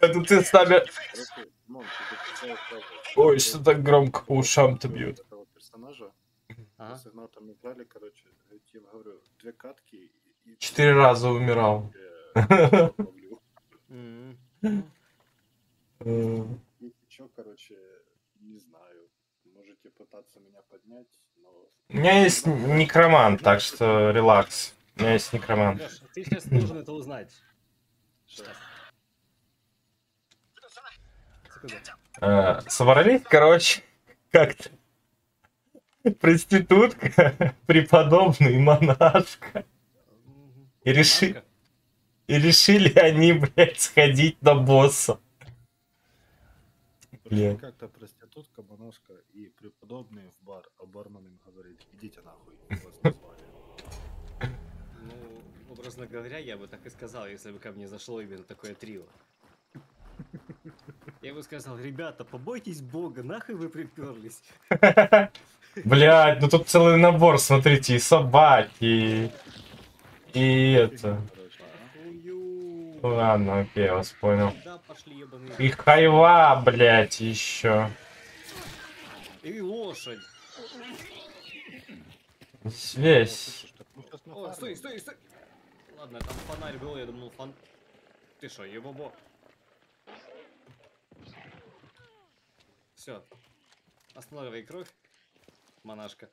Это ты с нами... Ой, что так громко по ушам-то персонажа. Ага. Игнатом играли, короче, я тебе говорю, две катки и... Четыре раза умирал. Э. Э, Если чё, короче, не знаю. Можете пытаться меня поднять, но... У меня есть некромант, так что релакс. У меня есть некромант. Лёш, ты сейчас должен это узнать. Секунду. Э, Собрались, короче, как-то проститутка, преподобный, монашка. И реши-? И решили они, блядь, сходить на босса. Как-то проститутка, монашка и преподобный в бар, а бармен им говорит, идите нахуй, вас назвали. Образно говоря, я бы так и сказал, если бы ко мне зашло именно такое трио. Я бы сказал, ребята, побойтесь бога, нахуй вы приперлись. Блядь, ну тут целый набор, смотрите, и собаки, и это. Ладно, окей, я вас понял. И хайва, блядь, еще. И лошадь. Щас О, стой, стой, стой. Ладно, там фонарь был, я думал, фон... Ты что, ебобо? Все. Останавливай кровь, монашка.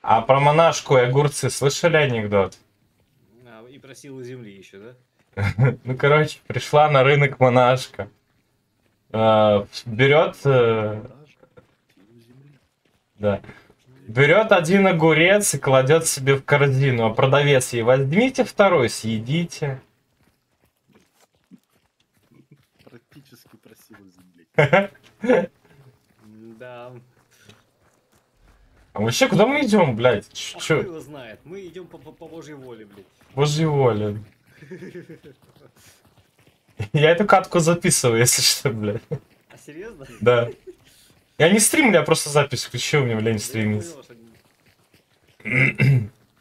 А про монашку и огурцы слышали анекдот? А, и просил у земли еще, да? Ну, короче, пришла на рынок монашка. Э, Берет, э, Даже силу земли. да, берет один огурец и кладет себе в корзину, а продавец ей возьмите второй, съедите. Практически про силу земли. Да. А вообще, куда мы идем, блядь? А Ч- кто Чё? его знает? Мы идем по, по, по божьей воле, блядь. Божьей воли. Я эту катку записываю, если что, блядь. А серьезно? Да. Я не стримлю, я просто запись включил, мне лень стримить.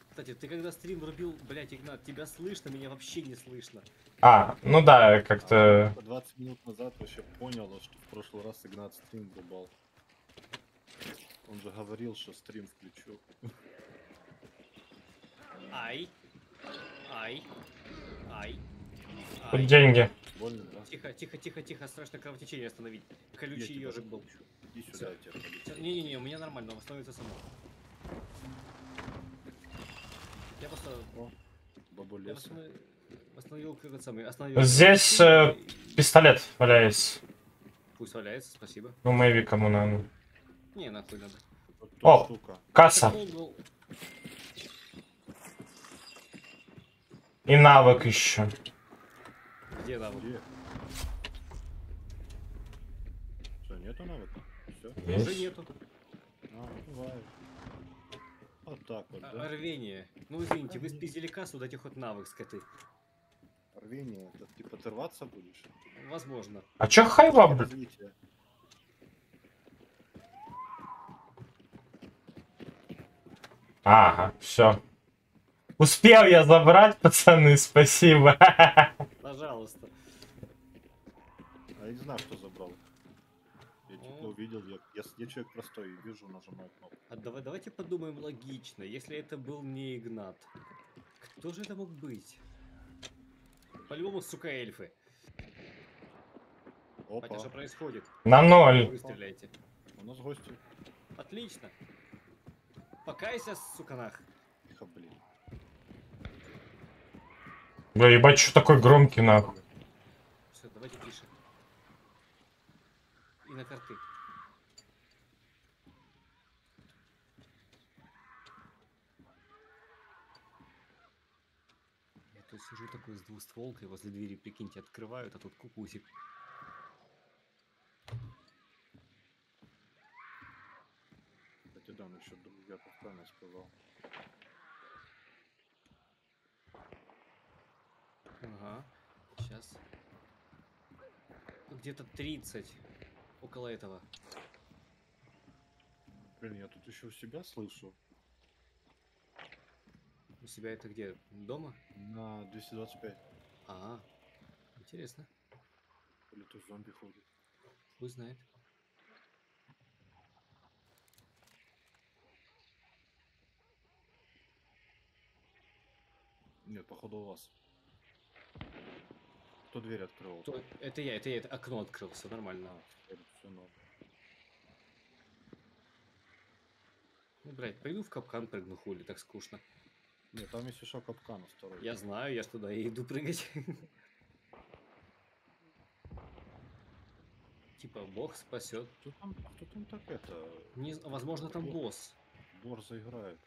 Кстати, ты когда стрим рубил, блядь, Игнат, тебя слышно, меня вообще не слышно. А, ну да, как-то... 20 минут назад вообще понял, что в прошлый раз Игнат стрим врубал. Он же говорил, что стрим включу. Ай. Ай. Ай. Деньги. Тихо, тихо, тихо, тихо, страшно кровотечение остановить. Колючий ежик был. Иди сюда. Не-не-не, у меня нормально, он остановится само. Я просто... О, бабу Я лесу. восстановил, восстановил этот самый... Остановил Здесь, э, Пистолет валяется. Пусть валяется, спасибо. Ну, Мэйви кому надо. Не, нахуй надо. Вот О. штука. Касса. И навык еще. Где навык? Где? Что, нету навыка? Все? Уже Есть. нету. А, бывает. Вот так вот, А, да? Рвение. Ну извините, вы спиздили кассу, дайте хоть навык, скоты. Рвение, это ты отрываться будешь? Возможно. А чё хайва, блядь? Ага, все. Успел я забрать, пацаны, спасибо. Пожалуйста. А я не знаю, что забрал. Я типа О. увидел, я, я, я человек простой, вижу, нажимаю кнопку. А давай, давайте подумаем логично. Если это был не Игнат, кто же это мог быть? По-любому, сука, эльфы. Опа, Хотя что происходит? На ноль. Вы стреляете. у нас гости. Отлично. Покайся, сука, нах. Тихо, блин. Бля, ебать, что такой громкий, нахуй. Все, давайте тише. И на карты. Я тут сижу такой с двустволкой возле двери, прикиньте, открывают, а тут кукусик. Да, насчет других правильно сказал. Ага. Сейчас. Где-то 30. Около этого. Блин, я тут еще у себя слышу. себя это где? Дома? На 225. А, интересно. Или тут зомби ходит. Хуй знает. Нет, походу у вас. Кто дверь открыл? Кто- Это я, это я, это окно открыл, все нормально. все норм. Ну, блядь, пойду в капкан прыгну, хули, так скучно. Нет, там есть еще капкан второй. Я знаю, я ж туда и иду прыгать. Типа, бог спасет. Кто там, а кто там так это? Не, возможно, там босс. Борза играет.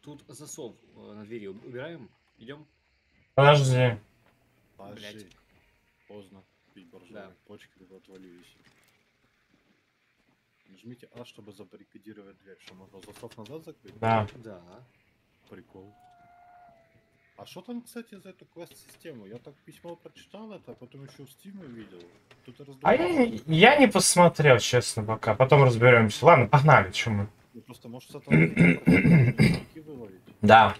Тут засов э, на двери уб- убираем. Идем. Подожди. Подожди. Блядь. Поздно. Пить. Да. Почки либо отвалились. Нажмите А, чтобы забаррикадировать дверь. Что, можно засов назад закрыть? Да. Да. Прикол. А что там, кстати, за эту квест-систему? Я так письмо прочитал это, а потом еще в Steam увидел. Тут А я, не- я не посмотрел, честно, пока. Потом разберемся. Ладно, погнали, чем мы. Ну, просто может с этого. Да.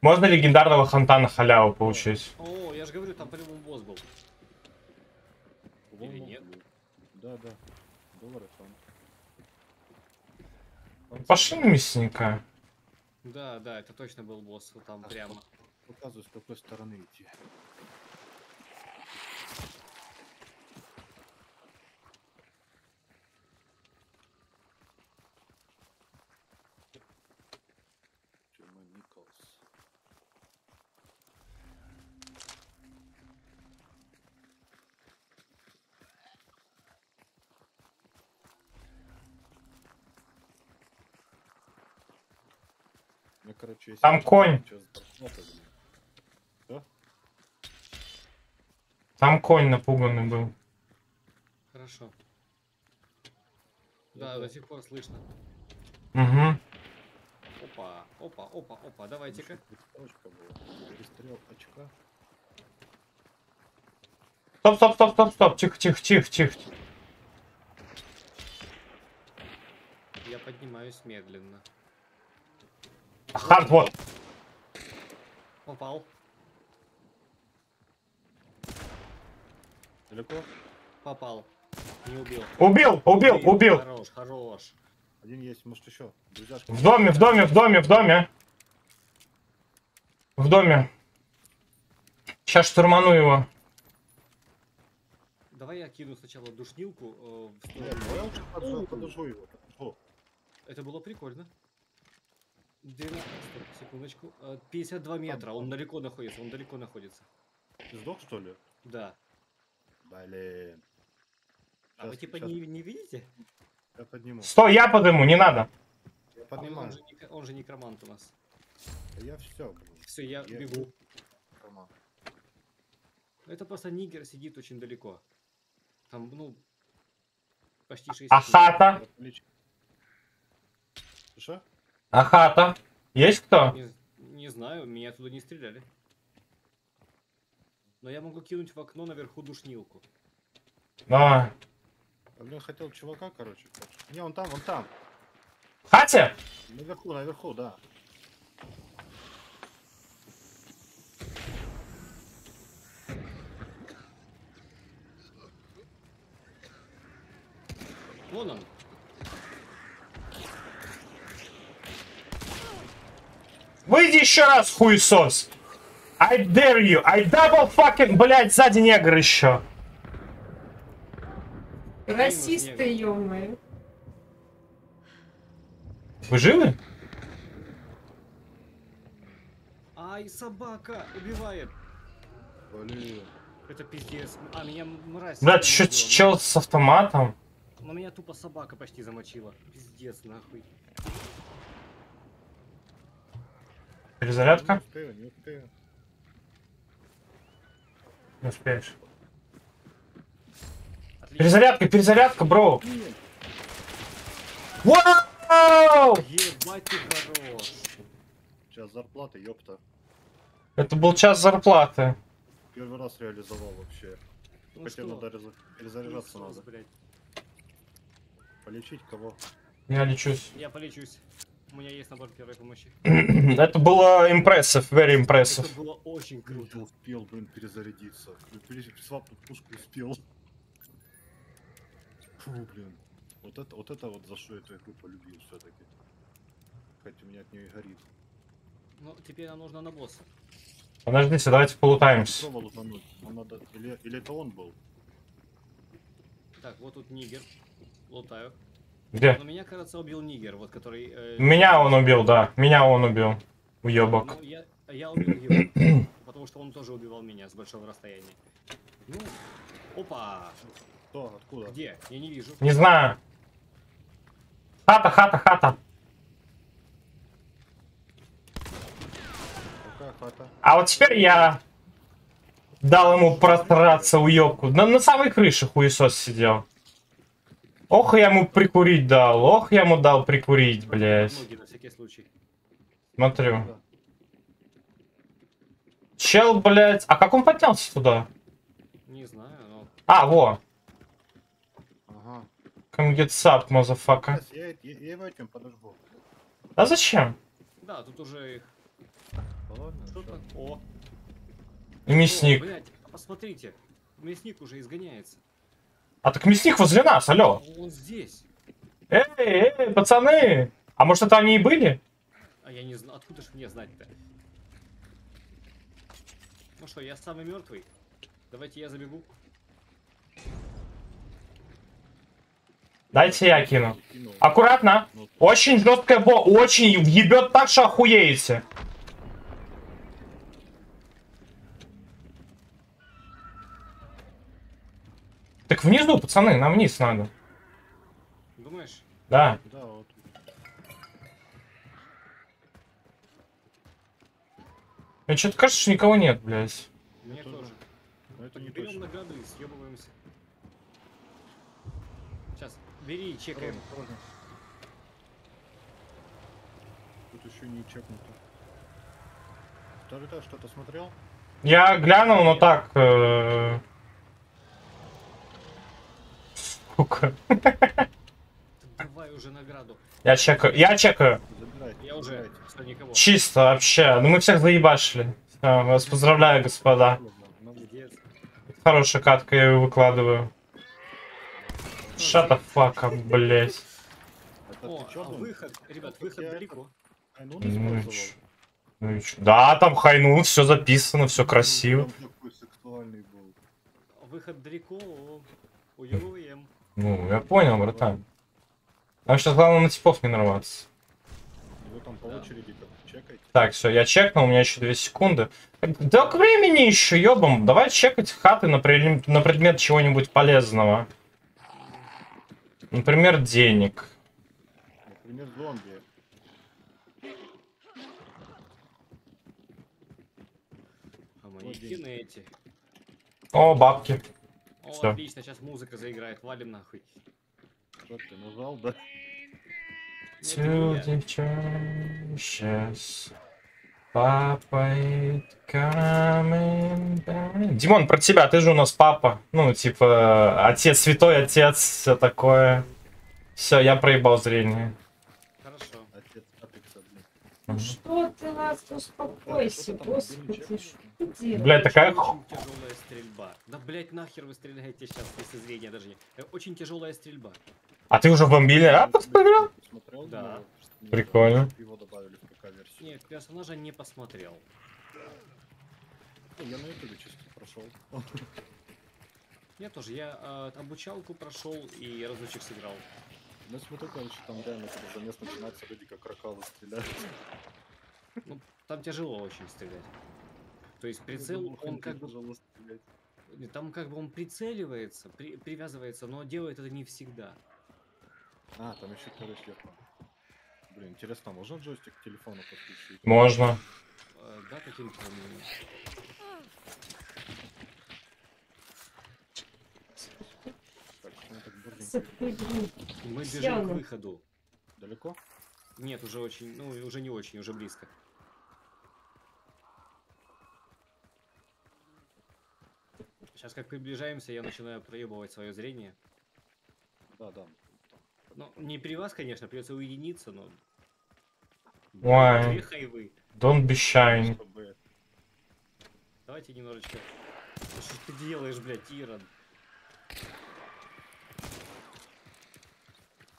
Можно легендарного ханта на халяву получить. О, я же говорю, там по-любому босс был. По-моему, нет? был. Да, да. Доллары там. Там Пошли на мясника. Да, да, это точно был босс, вот там А прямо. Показывай, с какой стороны идти. Ну, короче, если Там конь. Там конь напуганный был. Хорошо. Да, да. до сих пор слышно. Угу. Опа, опа, опа, опа, давайте-ка. Строчка была. Перестрел очка. Стоп, стоп, стоп, стоп, стоп. Тихо, тихо, тихо, тихо. Я поднимаюсь медленно. Хант, вот. Попал. Далеко? Попал. Не убил. Убил, убил, убил. Хорош, хорош. Один есть, может еще. Друзьяшки. В доме, в доме, в доме, в доме. В доме. Сейчас штурману его. Давай я кину сначала душнилку э, в Нет, сторону. ну я лучше подожду его. подожду. Это было прикольно. 12, стоп, секундочку. Э, 52 метра, он далеко находится, он далеко находится. Ты сдох, что ли? Да. Блин. А вы типа не, не видите? Я подниму. Стой, я подыму, не надо. Я Он, поднимаю. же, не- он же некромант у нас. Я все, блин. Все, я, Я- бегу. Рома. Это просто нигер сидит очень далеко. Там, ну, почти 60 А хата? Я полечу. Что? А хата? Есть кто? Не, не знаю, меня туда не стреляли. Но я могу кинуть в окно наверху душнилку. Давай. А, блин, хотел чувака, короче. Не, он там, он там. В хате? Наверху, наверху, да. Вон он. Выйди еще раз, хуесос. I dare you. I double fucking... Блять, сзади негр еще. Расисты, ё Вы живы? Ай, собака убивает. Блин. Это пиздец. А, меня мразь. Еще убила. чел с автоматом. Но меня тупо собака почти замочила. Пиздец, нахуй. Не Перезарядка? успею, не успею. Не успеешь. Отлично. Перезарядка, перезарядка, бро. Вау! Ебать ты хорош. Сейчас зарплата, ёпта. Это был час зарплаты. Первый раз реализовал вообще. Ну Хотя что? надо реза- перезаряжаться Хуесос, надо. блядь. Полечить кого? Я лечусь. Я полечусь. У меня есть набор первой помощи. Это было impressive, very impressive. Это было очень Круто круто. успел, блин, перезарядиться. Пере- Свапнуть пушку успел. Фу, блин. Вот это, вот это вот за что я эту игру полюбил все-таки. Хотя у меня от нее и горит. Ну, теперь нам нужно на босса. Подождите, давайте полутаемся. Надо... Или, или это он был? Так, вот тут нигер. Лутаю. Где? Но меня, кажется, убил нигер, вот который... э, Меня он убил, да. Меня он убил. Уебок. Ну, я, я убил его. потому что он тоже убивал меня с большого расстояния. Ну, опа! Кто? Откуда? Где? Я не вижу. Не знаю. Хата, хата, хата. Какая хата? А вот теперь я дал ему просраться уебку. На, на самой крыше хуесос сидел. Ох, я ему прикурить дал. Ох, я ему дал прикурить, блядь. Ноги на всякий случай. Смотрю. Да. Чел, блядь. А как он поднялся туда? Не знаю, но... А, во. Ага. Come get motherfucker. Сейчас, Я, я, я его этим подожгу. А зачем? Да, тут уже их... Ладно, Что так? О! И мясник. О, блядь, посмотрите. Мясник уже изгоняется. А так мясник возле нас, алло. Он здесь. Эй, эй, пацаны. А может это они и были? А я не знаю, откуда ж мне знать-то? Ну что, я самый мертвый. Давайте я забегу. Дайте я кину. Аккуратно. Ну, Очень жесткая бо, очень въебет так, что охуеете. Так внизу, пацаны, нам вниз надо. Думаешь? Да. да, вот. Мне что-то кажется, что никого нет, блядь. Мне тоже. Но это не Берем точно. награду и съебываемся. Сейчас, бери и чекаем. Осторожно, осторожно. Тут еще не чекнуто. Второй этаж что-то смотрел? Я глянул, но так... э, Так Давай уже награду. Я чекаю, я чекаю. Забирайте. Я уже, что никого. Чисто вообще. Ну мы всех заебашили. Всё, вас поздравляю, господа. Хорошая катка, я ее выкладываю. Up, блять. О, а выход, ребят, выход далеко. А, ну, Ну? Ну и? Да, там хайнул, все записано, все красиво. Выход далеко. Уюем. Ну, я понял, братан. Нам сейчас главное на типов не нарваться. Его там по очереди как чекайте. Так, все, я чекнул, у меня еще 2 секунды. Да к времени еще, ёбам. Давай чекать хаты на, пред- на предмет чего-нибудь полезного. Например, денег. Например, зомби. А манекены эти. О, бабки. О, Всё. отлично, сейчас музыка заиграет. Валим нахуй. Что ты нажал, да? Ну, я. девчонки Папа coming back. Димон, про тебя, ты же у нас папа. Ну, типа, отец, святой отец, все такое. Все, я проебал зрение. Хорошо. Отец блин. Мгм. Что ты, нас успокойся, господи, что ты делаешь? Блядь, такая стрельба. Да, блять, нахер вы стреляете сейчас, если зрения даже не. Э, Очень тяжелая стрельба. А ты уже в мобильный рапорт поиграл? Смотрел? Да. Ну, Прикольно. Его добавили в ПК-версию. Нет, персонажа не посмотрел. Я на ютубе чисто прошел. Я тоже, я э, обучалку прошел и разочек сыграл. Ну, смотрю, короче, там реально когда замес начинается, люди как ракалы стреляют. Ну, там тяжело очень стрелять. То есть прицел, он как бы, там как бы он прицеливается, при- привязывается, но делает это не всегда. А, там еще, короче, я понял. Блин, интересно, можно джойстик к телефону подключить? Можно. Э, да, каким-то ну. Мы бежим к ну. выходу. Далеко? Нет, уже очень, ну, уже не очень, уже близко. Сейчас как приближаемся, я начинаю проебывать свое зрение. Да, да. Ну, не при вас, конечно, придется уединиться, но Ой. Две. Don't be shy. Давайте немножечко. Что ж ты делаешь, блядь, Ирон?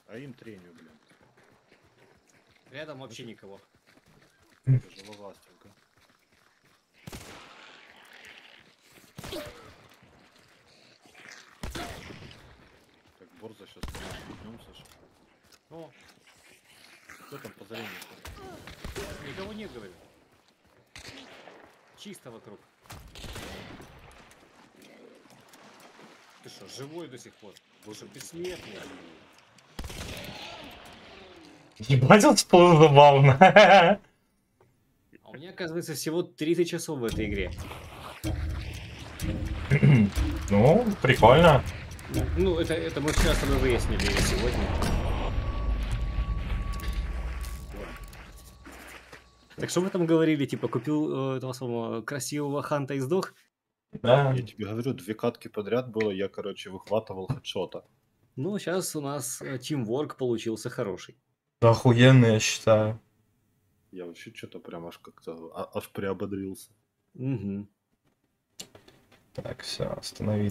А им треню, блин. Рядом вообще никого. Тяжеловластенько. Так, Борза сейчас вернемся. ж. О, Кто там по зрению? никого нет, говорю. Чисто вокруг. Ты что, живой до сих пор? Боже, бессмертный. Ебать, он всплыл забавно. А у меня, оказывается, всего 30 часов в этой игре. Ну, прикольно. Ну, это, это мы вчера с тобой выяснили или сегодня. Так что вы там говорили, типа, купил э, этого самого красивого ханта и сдох? Да. Я тебе говорю, две катки подряд было, я, короче, выхватывал хедшота. Ну, сейчас у нас э, тимворк получился хороший. Да охуенно, я считаю. Я вообще что-то прям аж как-то а- аж приободрился. Угу. Так, все, остановить.